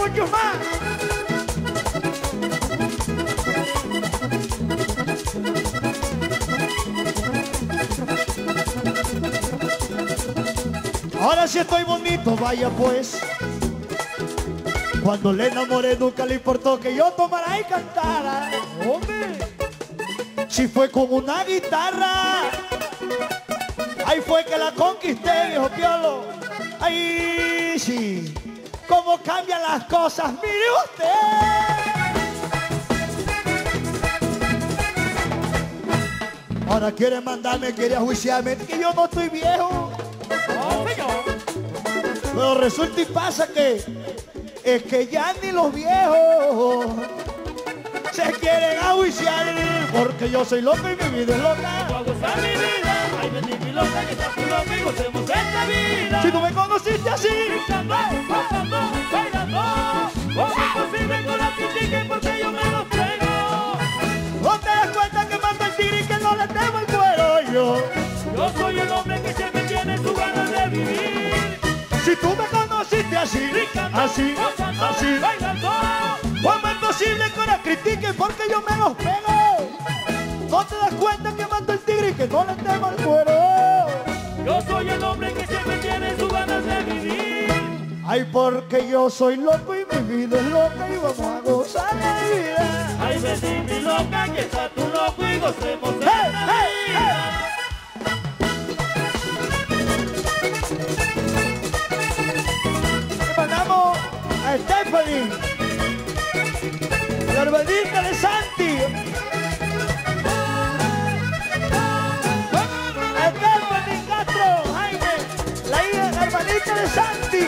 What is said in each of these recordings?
muchos más. Ahora sí estoy bonito, vaya pues. Cuando le enamoré nunca le importó que yo tomara y cantara. Hombre, si fue con una guitarra, ahí fue que la conquisté, viejo piolo. Ahí sí, cómo cambian las cosas, mire usted. Ahora quiere mandarme, quiere juiciarme, que yo no estoy viejo. Pero resulta y pasa que es que ya ni los viejos se quieren ajuiciar porque yo soy loco y mi vida es loca. Que esta vida. Si tú me conociste así, Gritando, gozando, bailando, ¿cómo es posible con la critique porque yo me los traigo? no te das cuenta que mando el tigre y que no le temo el cuero yo. Yo soy el hombre que siempre tiene su ganas de vivir. Si tú me conociste así, Brincando, así, gozando, así, bailando. ¿cómo es posible que la critiquen porque yo me los pego? No te das cuenta que mando el tigre y que no le temo el cuero. Ay, porque yo soy loco y mi vida es loca y vamos a gozar la vida. Ay bendita mi loca, que está tu loco y gocemos ¡Hey, esta hey, vida. Mandamos a Stephanie, la hermanita de Santi. A Stephanie Castro, Jaime, la la hermanita de Santi.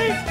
Andy!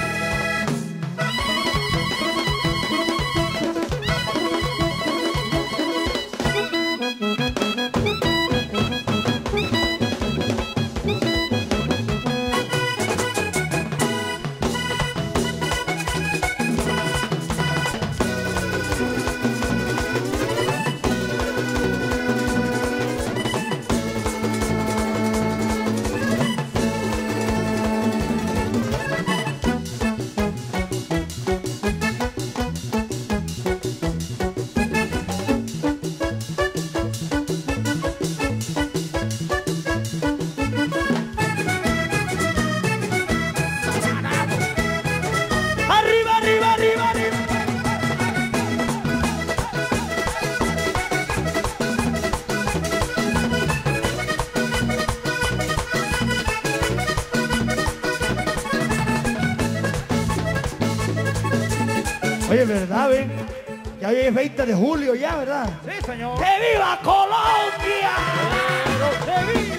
Oye, ¿verdad, ven? Ya hoy es 20 de julio ya, ¿verdad? Sí, señor. ¡Que viva Colombia! ¡Que viva,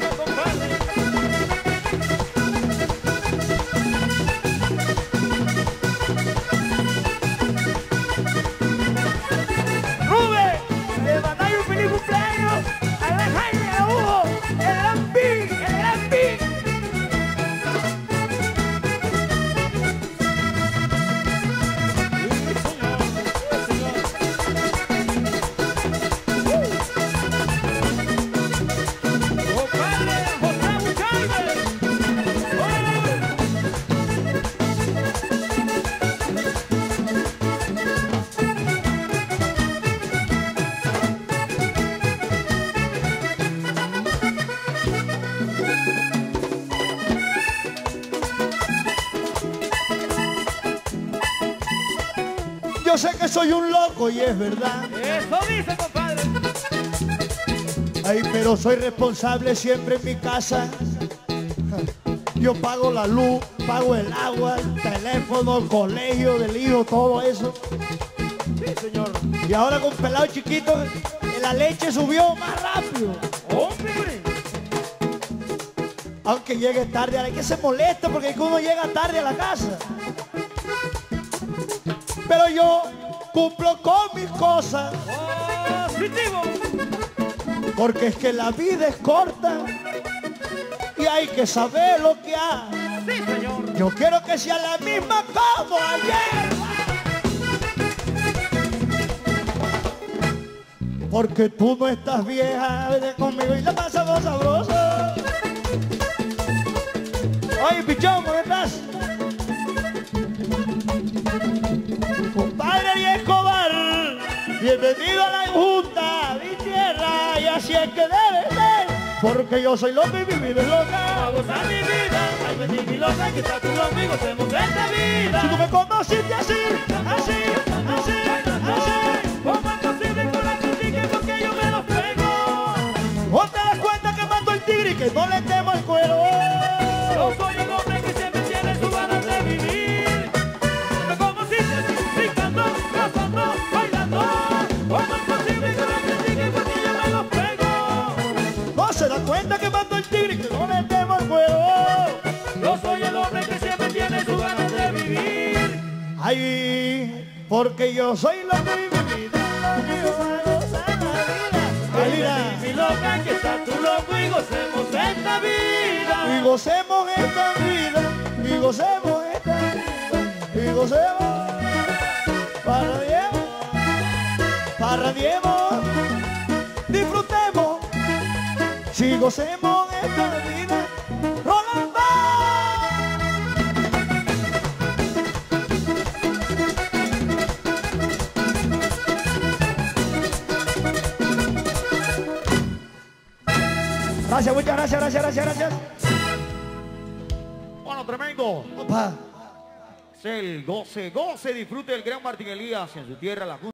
Yo sé que soy un loco y es verdad. Eso dice, compadre. Ay, pero soy responsable siempre en mi casa. Yo pago la luz, pago el agua, el teléfono, el colegio del hijo, todo eso. Sí, señor. Y ahora con pelado chiquito, la leche subió más rápido. Hombre. Aunque llegue tarde, hay que se molesta porque uno llega tarde a la casa. Pero yo cumplo con mis cosas. Porque es que la vida es corta y hay que saber lo que hay. Yo quiero que sea la misma como ayer. Porque tú no estás vieja, vete conmigo y la pasamos sabroso. Oye, pichón, bienvenido a la junta, mi tierra, y así es que debe ser. Porque yo soy loco y mi vida es loca. A gozar mi vida. Ay, vení mi loca, está tu conmigo, hacemos esta vida. Si tú me conociste así, así, así, así. ¿Cómo es posible con la critique porque yo me los pego? ¿O te das cuenta que mando el tigre que no le temo el cuero? Cuenta que el tigre y que no le temo el cuero? Yo soy el hombre que siempre tiene su ganas de vivir. Ay, porque yo soy loco y mi vida, gozar la vida. Ay, Mi loca, que está tu loco y gocemos esta vida. y gocemos esta vida, y gocemos esta vida, y gocemos, parradiemos, parradiemos, disfrutemos, si gocemos esta vida, Rolando. Gracias, muchas gracias, gracias, gracias, gracias. Bueno, tremendo. Opa. Es el goce, goce, disfrute del gran Martín Elías en su tierra, la